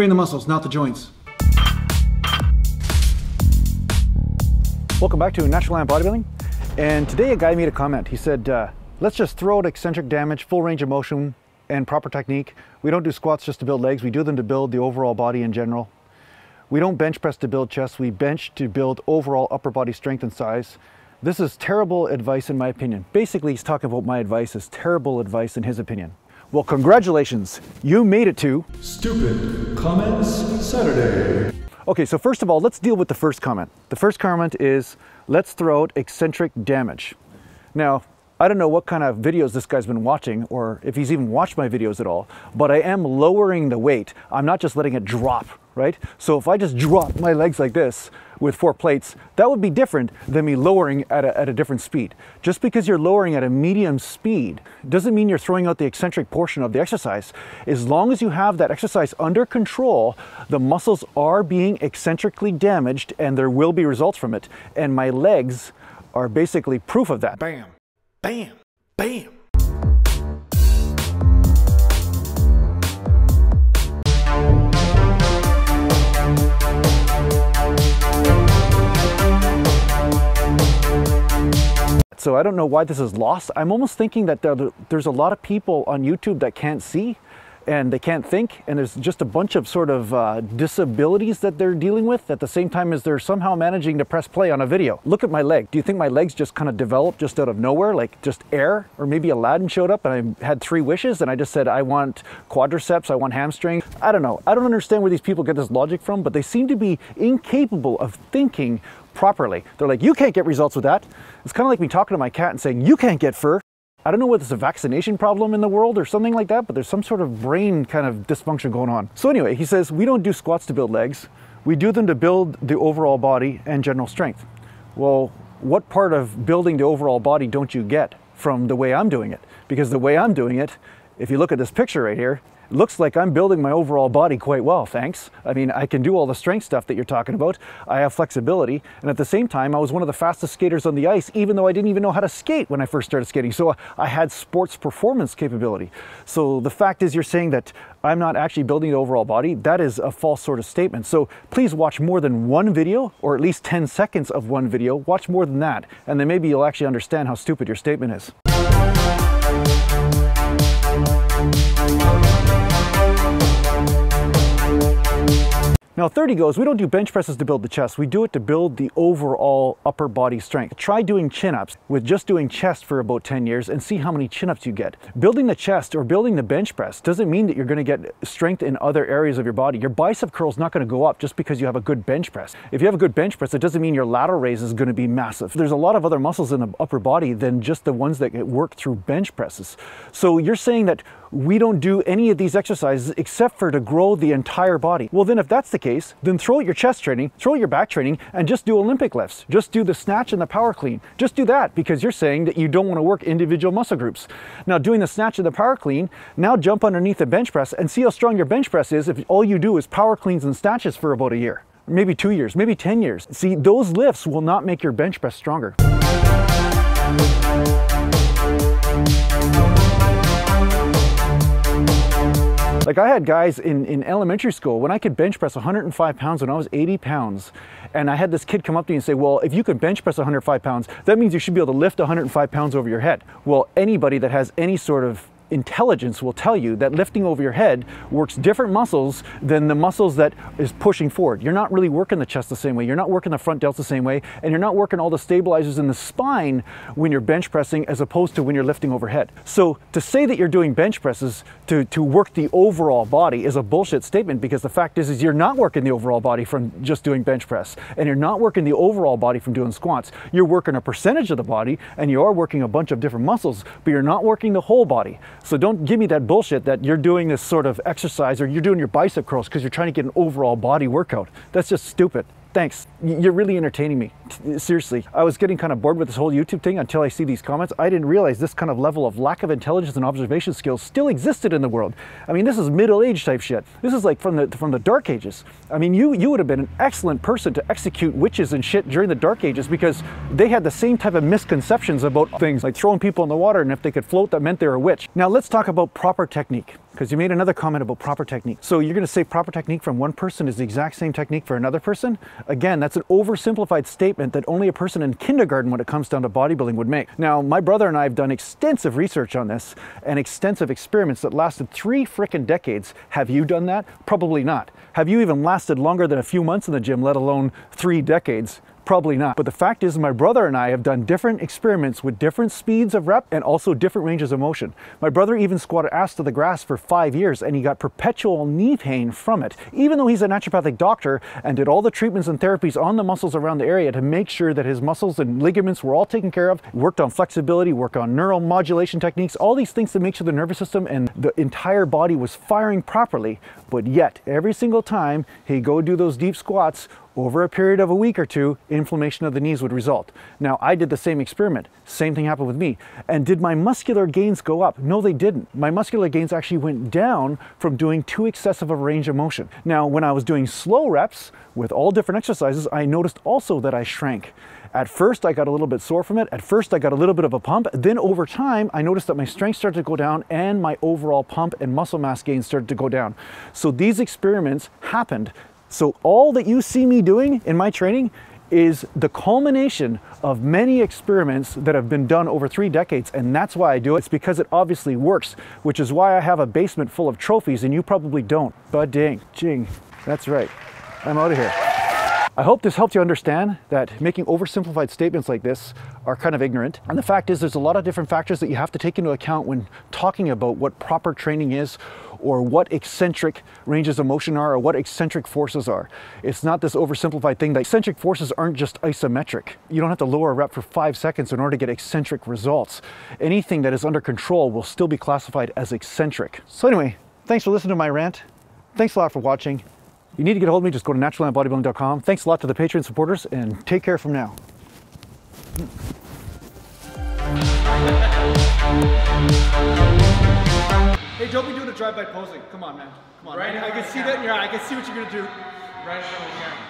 Train the muscles, not the joints. Welcome back to Natural Gallant Bodybuilding. And today a guy made a comment. He said, uh, let's just throw out eccentric damage, full range of motion, and proper technique. We don't do squats just to build legs. We do them to build the overall body in general. We don't bench press to build chest. We bench to build overall upper body strength and size. This is terrible advice in my opinion. Basically, he's talking about my advice is terrible advice in his opinion. Well, congratulations. You made it to Stupid Comments Saturday. Okay, so first of all, let's deal with the first comment. The first comment is, let's throw out eccentric damage. Now, I don't know what kind of videos this guy's been watching or if he's even watched my videos at all, but I am lowering the weight. I'm not just letting it drop, right? So if I just drop my legs like this with four plates, that would be different than me lowering at a, at a different speed. Just because you're lowering at a medium speed doesn't mean you're throwing out the eccentric portion of the exercise. As long as you have that exercise under control, the muscles are being eccentrically damaged and there will be results from it. And my legs are basically proof of that. Bam, bam, bam. So I don't know why this is lost. I'm almost thinking that there, there's a lot of people on YouTube that can't see and they can't think and there's just a bunch of sort of uh, disabilities that they're dealing with at the same time as they're somehow managing to press play on a video. Look at my leg. Do you think my legs just kind of developed just out of nowhere, like just air? Or maybe Aladdin showed up and I had three wishes and I just said, I want quadriceps, I want hamstring. I don't know. I don't understand where these people get this logic from, but they seem to be incapable of thinking properly. They're like, you can't get results with that. It's kind of like me talking to my cat and saying, you can't get fur. I don't know whether it's a vaccination problem in the world or something like that, but there's some sort of brain kind of dysfunction going on. So anyway, he says, we don't do squats to build legs. We do them to build the overall body and general strength. Well, what part of building the overall body don't you get from the way I'm doing it? Because the way I'm doing it, if you look at this picture right here, looks like I'm building my overall body quite well, thanks. I mean, I can do all the strength stuff that you're talking about. I have flexibility. And at the same time, I was one of the fastest skaters on the ice, even though I didn't even know how to skate when I first started skating. So uh, I had sports performance capability. So the fact is you're saying that I'm not actually building the overall body, that is a false sort of statement. So please watch more than one video, or at least 10 seconds of one video. Watch more than that, and then maybe you'll actually understand how stupid your statement is. Now 30 goes, we don't do bench presses to build the chest, we do it to build the overall upper body strength. Try doing chin-ups with just doing chest for about 10 years and see how many chin-ups you get. Building the chest or building the bench press doesn't mean that you're gonna get strength in other areas of your body. Your bicep curl is not gonna go up just because you have a good bench press. If you have a good bench press, it doesn't mean your lateral raise is gonna be massive. There's a lot of other muscles in the upper body than just the ones that get worked through bench presses. So you're saying that we don't do any of these exercises except for to grow the entire body. Well, then if that's the case, then throw out your chest training, throw out your back training, and just do Olympic lifts. Just do the snatch and the power clean. Just do that because you're saying that you don't want to work individual muscle groups. Now, doing the snatch and the power clean, now jump underneath the bench press and see how strong your bench press is if all you do is power cleans and snatches for about a year. Maybe two years, maybe 10 years. See, those lifts will not make your bench press stronger. Like I had guys in, in elementary school when I could bench press 105 pounds when I was 80 pounds. And I had this kid come up to me and say, well, if you could bench press 105 pounds, that means you should be able to lift 105 pounds over your head. Well, anybody that has any sort of intelligence will tell you that lifting over your head works different muscles than the muscles that is pushing forward. You're not really working the chest the same way. You're not working the front delts the same way. And you're not working all the stabilizers in the spine when you're bench pressing as opposed to when you're lifting overhead. So to say that you're doing bench presses to, to work the overall body is a bullshit statement because the fact is, is you're not working the overall body from just doing bench press and you're not working the overall body from doing squats. You're working a percentage of the body and you are working a bunch of different muscles, but you're not working the whole body. So don't give me that bullshit that you're doing this sort of exercise or you're doing your bicep curls because you're trying to get an overall body workout. That's just stupid. Thanks. You're really entertaining me. Seriously, I was getting kind of bored with this whole YouTube thing until I see these comments. I didn't realize this kind of level of lack of intelligence and observation skills still existed in the world. I mean, this is middle age type shit. This is like from the from the dark ages. I mean, you you would have been an excellent person to execute witches and shit during the dark ages because they had the same type of misconceptions about things like throwing people in the water and if they could float that meant they were a witch. Now let's talk about proper technique because you made another comment about proper technique. So you're going to say proper technique from one person is the exact same technique for another person? Again, that's an oversimplified statement that only a person in kindergarten when it comes down to bodybuilding would make. Now, my brother and I have done extensive research on this and extensive experiments that lasted three frickin' decades. Have you done that? Probably not. Have you even lasted longer than a few months in the gym, let alone three decades? Probably not. But the fact is, my brother and I have done different experiments with different speeds of rep and also different ranges of motion. My brother even squatted ass to the grass for five years and he got perpetual knee pain from it, even though he's a naturopathic doctor and did all the treatments and therapies on the muscles around the area to make sure that his muscles and ligaments were all taken care of, worked on flexibility, worked on neural modulation techniques, all these things to make sure the nervous system and the entire body was firing properly. But yet, every single time he'd go do those deep squats, over a period of a week or two, inflammation of the knees would result. Now, I did the same experiment. Same thing happened with me. And did my muscular gains go up? No, they didn't. My muscular gains actually went down from doing too excessive of a range of motion. Now, when I was doing slow reps with all different exercises, I noticed also that I shrank. At first, I got a little bit sore from it. At first, I got a little bit of a pump. Then over time, I noticed that my strength started to go down and my overall pump and muscle mass gains started to go down. So these experiments happened so all that you see me doing in my training is the culmination of many experiments that have been done over three decades, and that's why I do it. It's because it obviously works, which is why I have a basement full of trophies and you probably don't. But dang, jing, that's right. I'm out of here. I hope this helped you understand that making oversimplified statements like this are kind of ignorant. And the fact is there's a lot of different factors that you have to take into account when talking about what proper training is or what eccentric ranges of motion are or what eccentric forces are. It's not this oversimplified thing that eccentric forces aren't just isometric. You don't have to lower a rep for five seconds in order to get eccentric results. Anything that is under control will still be classified as eccentric. So anyway, thanks for listening to my rant. Thanks a lot for watching. You need to get a hold of me, just go to naturalgallantbodybuilding.com. Thanks a lot to the Patreon supporters and take care from now. Hey, don't be doing a drive-by posing. Come on, man. Come on. Right I, I can see that in your eye. I can see what you're gonna do. Right